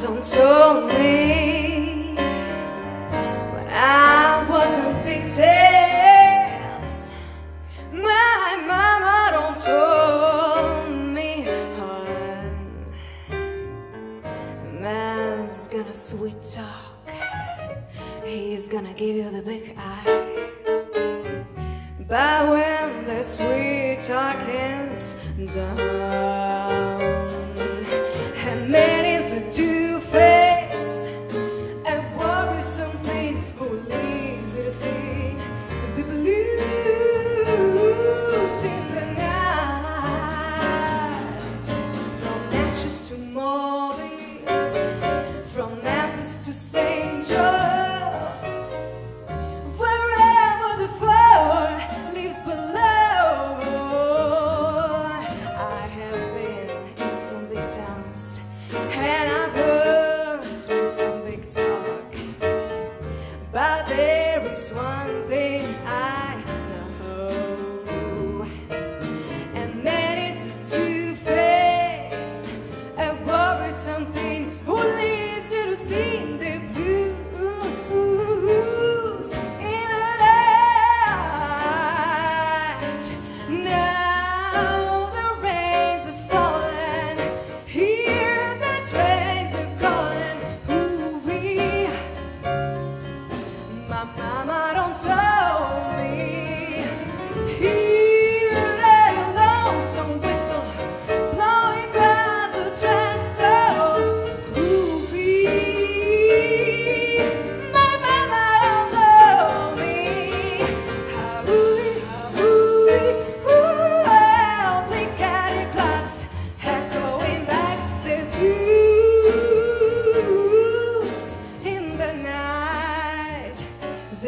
Don't tell me when I wasn't pigtails. My mama don't tell me, hon. Man's gonna sweet talk. He's gonna give you the big eye. But when the sweet talking's done.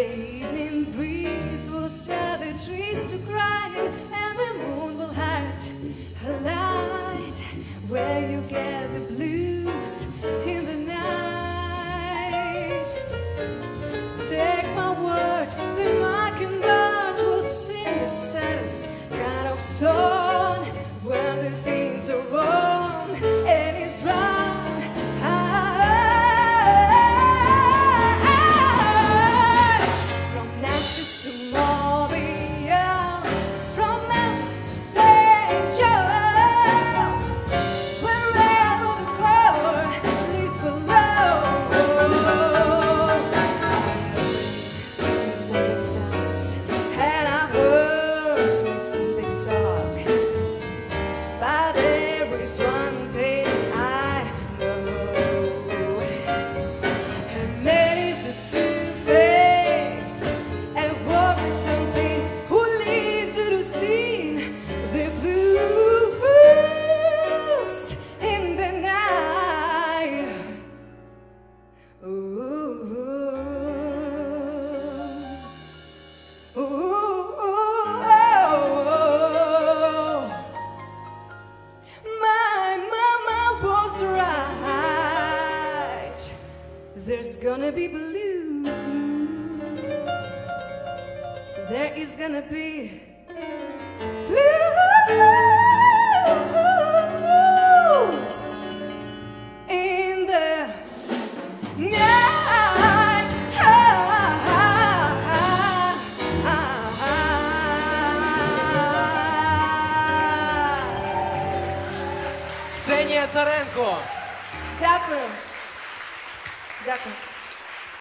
The evening breeze will stir the trees to crying, and the moon will hurt her light. Where you get the blue. There's gonna be blues. There is gonna be blues in the night. Ah, ah. Дякую. Дякую.